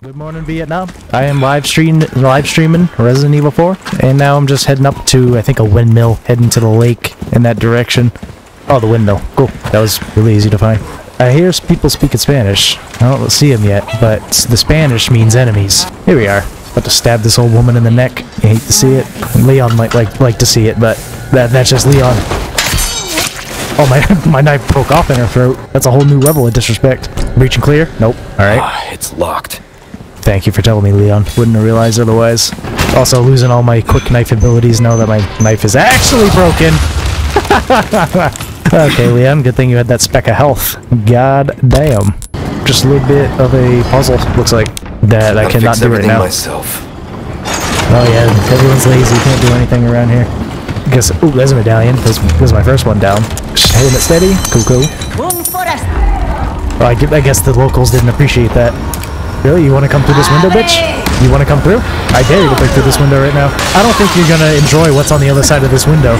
Good morning, Vietnam. I am live stream live streaming Resident Evil 4, and now I'm just heading up to I think a windmill, heading to the lake in that direction. Oh, the windmill. Cool. That was really easy to find. I hear people speaking Spanish. I don't see them yet, but the Spanish means enemies. Here we are. About to stab this old woman in the neck. You hate to see it. Leon might like like to see it, but that that's just Leon. Oh my my knife broke off in her throat. That's a whole new level of disrespect. Reaching clear? Nope. All right. Ah, it's locked. Thank you for telling me, Leon. Wouldn't have realized otherwise. Also, losing all my quick knife abilities now that my knife is actually broken. okay, Leon, good thing you had that speck of health. God damn. Just a little bit of a puzzle, looks like. That I Gotta cannot fix do right everything now. myself. Oh yeah, everyone's lazy, can't do anything around here. Guess, ooh, there's a medallion. This, this is my first one down. Just hitting it steady. Cool, cool. Well, I, I guess the locals didn't appreciate that. Really? You want to come through this window, bitch? You want to come through? I dare you to break through this window right now. I don't think you're gonna enjoy what's on the other side of this window.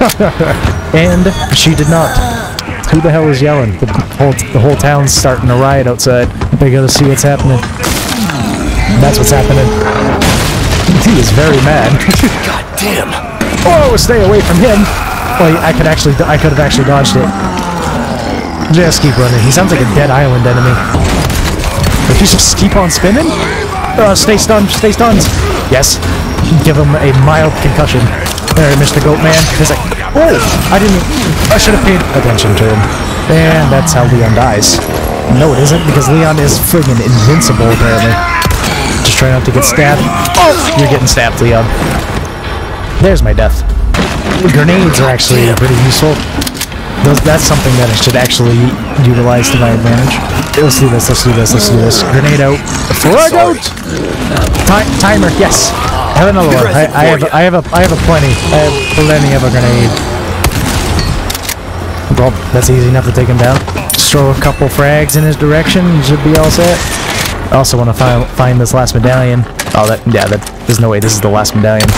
and she did not. Who the hell is yelling? The whole, the whole town's starting to riot outside. They gotta see what's happening. That's what's happening. He is very mad. God damn. oh, stay away from him! Well, I could actually, I could have actually dodged it. Just keep running. He sounds like a dead island enemy. If you just keep on spinning? Uh, stay stunned, stay stunned. Yes. Give him a mild concussion. There, Mr. Goatman. He's like, oh, I didn't, I should have paid attention to him. And that's how Leon dies. No, it isn't, because Leon is friggin' invincible, apparently. Just try not to get stabbed. Oh, you're getting stabbed, Leon. There's my death. Grenades are actually pretty useful. Those, that's something that I should actually utilize to my advantage. Let's do this, let's do this, let's do this. Grenade out. Frag out! Ti- timer, yes. I have another one. I, I have, I have a, I have a plenty. I have plenty of a grenade. Well, that's easy enough to take him down. Just throw a couple frags in his direction, should be all set. I also want to find find this last medallion. Oh, that yeah, that there's no way this is the last medallion.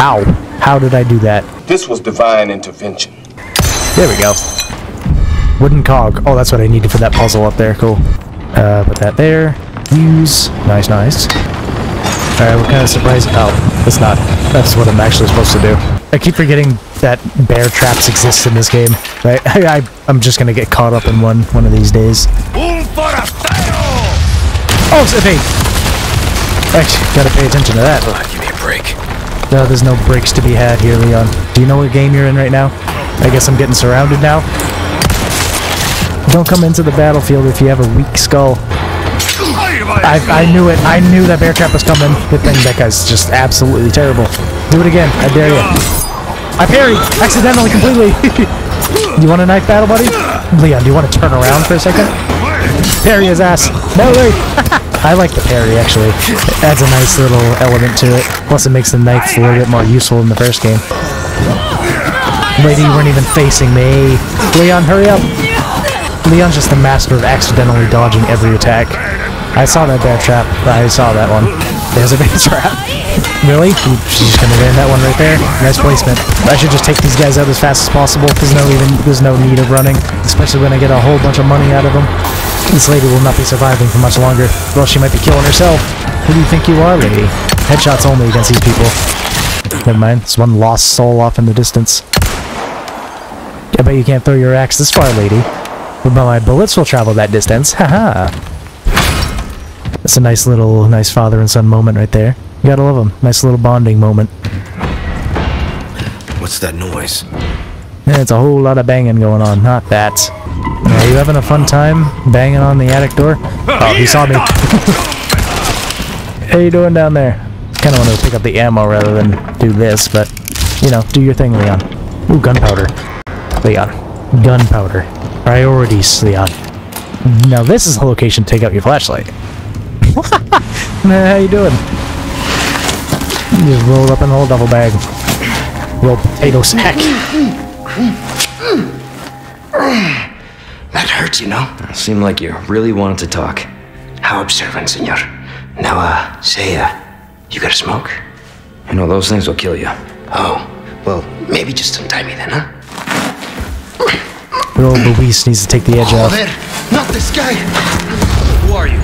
Ow! How did I do that? This was divine intervention. There we go. Wooden cog. Oh, that's what I needed for that puzzle up there. Cool. Uh, put that there. Use. Nice, nice. Alright, what kind of surprise? Oh, that's not. That's what I'm actually supposed to do. I keep forgetting that bear traps exist in this game. Right? I, I, I'm just gonna get caught up in one one of these days. Oh, it's evade! Actually, gotta pay attention to that. Ah, give me a break. No, there's no breaks to be had here, Leon. Do you know what game you're in right now? I guess I'm getting surrounded now. Don't come into the battlefield if you have a weak skull. I, I knew it. I knew that bear trap was coming. Good thing that guy's just absolutely terrible. Do it again. I dare you. I parried! Accidentally, completely! you want a knife battle, buddy? Leon, do you want to turn around for a second? Parry his ass. No, wait! I like the parry, actually. It adds a nice little element to it. Plus, it makes the knife a little bit more useful in the first game. Lady, you weren't even facing me. Leon, hurry up! Leon's just the master of accidentally dodging every attack. I saw that bear trap. I saw that one. There's a bear trap. Really? She's gonna land that one right there. Nice placement. I should just take these guys out as fast as possible. There's no even there's no need of running, especially when I get a whole bunch of money out of them. This lady will not be surviving for much longer. Well, she might be killing herself. Who do you think you are, lady? Headshots only against these people. Never mind. There's one lost soul off in the distance. I bet you can't throw your axe this far, lady. But my bullets will travel that distance. Haha. That's a nice little, nice father and son moment right there. You gotta love them. Nice little bonding moment. What's that noise? Yeah, it's a whole lot of banging going on. Not that. You having a fun time banging on the attic door? Oh, he saw me. How you doing down there? Kind of want to pick up the ammo rather than do this, but you know, do your thing, Leon. Ooh, gunpowder. Leon. Gunpowder. Priorities, Leon. Now this is the location to take out your flashlight. How you doing? You just rolled up in the whole duffel bag. Little potato sack. That hurts, you know? Seemed like you really wanted to talk. How observant, senor. Now, uh, say, uh, you got a smoke? You know, those things will kill you. Oh, well, maybe just untie me then, huh? Little Luis needs to take the edge off. Joder, not this guy. Who are you?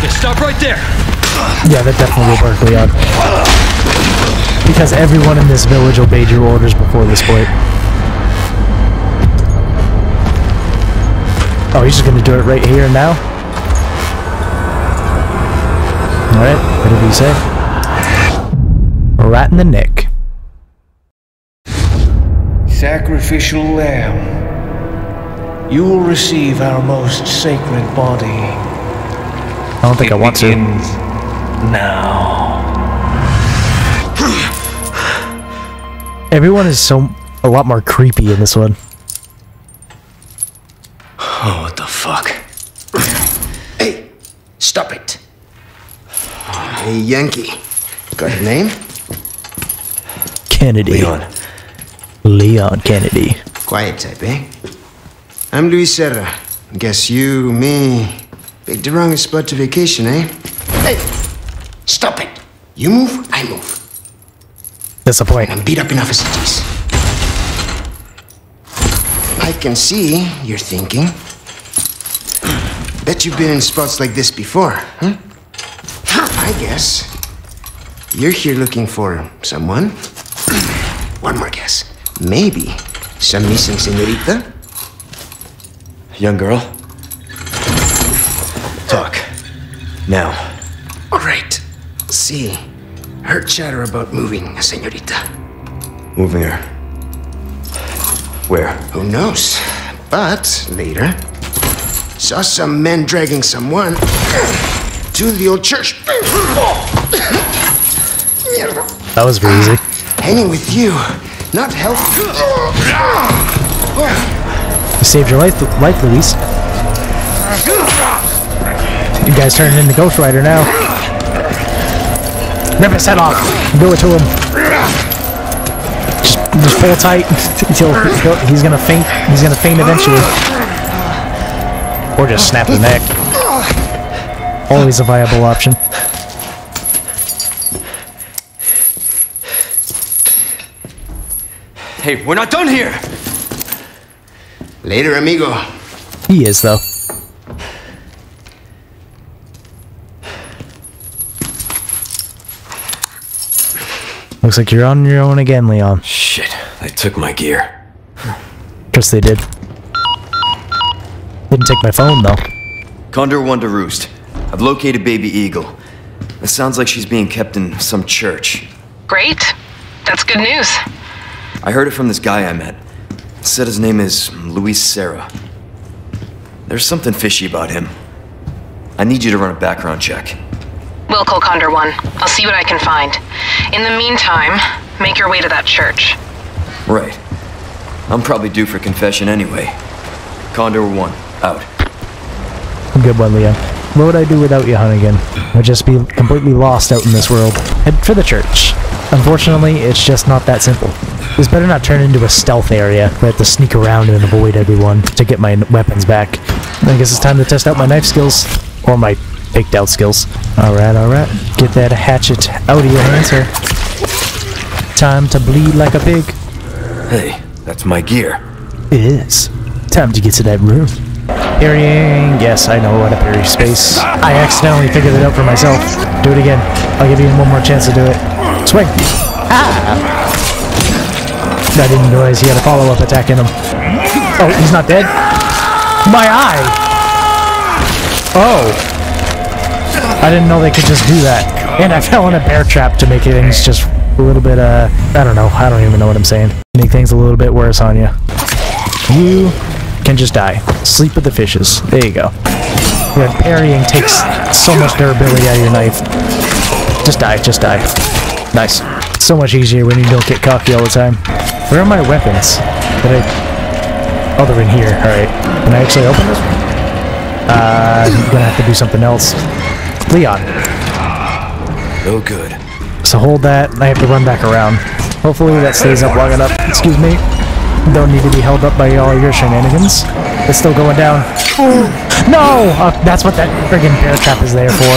Yeah, stop right there. Yeah, that definitely will work, Leon. Because everyone in this village obeyed your orders before this point. Oh, he's just gonna do it right here and now? Alright, what did he say? Rat in the neck. Sacrificial lamb. You will receive our most sacred body. I don't think I want to. Now. Everyone is so a lot more creepy in this one. Oh, what the fuck? Hey, stop it. Hey, Yankee. Got a name? Kennedy. Leon. Leon Kennedy. Quiet type, eh? I'm Luis Serra. Guess you, me, picked the wrongest spot to vacation, eh? Hey, stop it. You move, I move. That's the point. I'm beat up enough as it is. I can see you're thinking. Bet you've been in spots like this before, huh? I guess. You're here looking for someone. One more guess. Maybe some missing senorita? Young girl. Talk. Now. All right. See, heard chatter about moving a senorita. Moving her. Where? Who knows? But later, saw some men dragging someone to the old church. That was very easy. Hanging with you, not helpful. You saved your life, life, Luis. You guys turning into Ghost Rider now. Rip his head off. Do it to him. Just, just pull tight until he's gonna faint. He's gonna faint eventually. Or just snap the neck. Always a viable option. Hey, we're not done here! Later, amigo. He is though. Looks like you're on your own again, Leon. Shit, they took my gear. Guess they did. Didn't take my phone though. Condor One to Roost. I've located Baby Eagle. It sounds like she's being kept in some church. Great. That's good news. I heard it from this guy I met. Said his name is Luis Serra. There's something fishy about him. I need you to run a background check. We'll call Condor One. I'll see what I can find. In the meantime, make your way to that church. Right. I'm probably due for confession anyway. Condor One, out. Good one, Leon. Uh, what would I do without you, Hunnigan? I'd just be completely lost out in this world. Head for the church. Unfortunately, it's just not that simple. This better not turn into a stealth area where I have to sneak around and avoid everyone to get my weapons back. I guess it's time to test out my knife skills. Or my picked out skills. Alright, alright. Get that hatchet out of your hands, sir. Time to bleed like a pig. Hey, that's my gear. It is. Time to get to that room. Parrying. Yes, I know how to parry space. I accidentally figured it out for myself. Do it again. I'll give you one more chance to do it. Swing. Ah! I didn't realize he had a follow-up attack in him. Oh, he's not dead? My eye! Oh. I didn't know they could just do that. And I fell in a bear trap to make things just a little bit, uh, I don't know. I don't even know what I'm saying. Make things a little bit worse on you. You can just die. Sleep with the fishes. There you go. Yeah, parrying takes so much durability out of your knife. Just die, just die. Nice. So much easier when you don't get cocky all the time. Where are my weapons? Did I... Oh, they're in here. Alright. Can I actually open this? Uh, I'm gonna have to do something else. Leon. No good. So hold that, I have to run back around. Hopefully that stays up long enough. Excuse me. Don't need to be held up by all your shenanigans. It's still going down. No! Uh, that's what that friggin' bear trap is there for.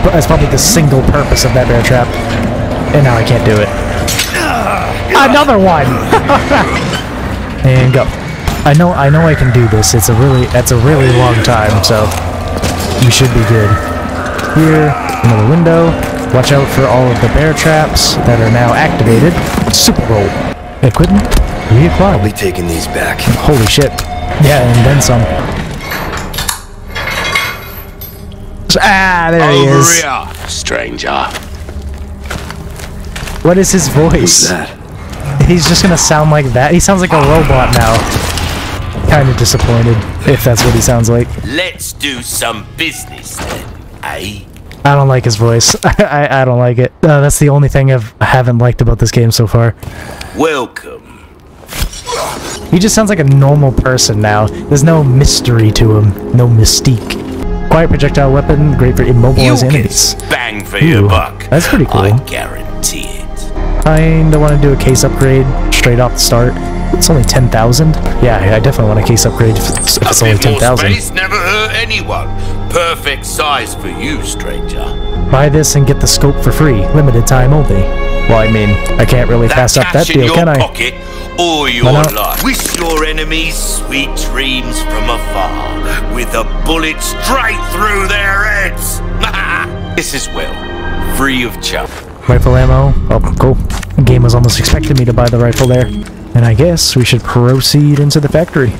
But That's probably the single purpose of that bear trap. And now I can't do it. Another one! and go. I know I know I can do this. It's a really that's a really long time, so we should be good. Here, another window. Watch out for all of the bear traps that are now activated. Super roll. Equipment reacquired. I'll be taking these back. Holy shit. Yeah, and then some. Ah, there he is. here, stranger. What is his voice? Who's that? He's just gonna sound like that. He sounds like a robot now. Kind of disappointed, if that's what he sounds like. Let's do some business then, eh? I don't like his voice. I, I don't like it. Uh, that's the only thing I've, I haven't liked about this game so far. Welcome. He just sounds like a normal person now. There's no mystery to him, no mystique. Quiet projectile weapon, great for You immobilized enemies. bang for Ooh, your buck. that's pretty cool. I guarantee it. Kinda want to do a case upgrade straight off the start. It's only 10,000? Yeah, I definitely want a case upgrade if it's, if it's only bit more 10,000. space never hurt anyone. Perfect size for you, stranger. Buy this and get the scope for free, limited time only. Well, I mean, I can't really That pass up that deal, can I? pocket or your not? life. Wish your enemies sweet dreams from afar, with a bullet straight through their heads. this is well, free of charge. Rifle ammo. Oh, cool. Game was almost expecting me to buy the rifle there. And I guess we should proceed into the factory.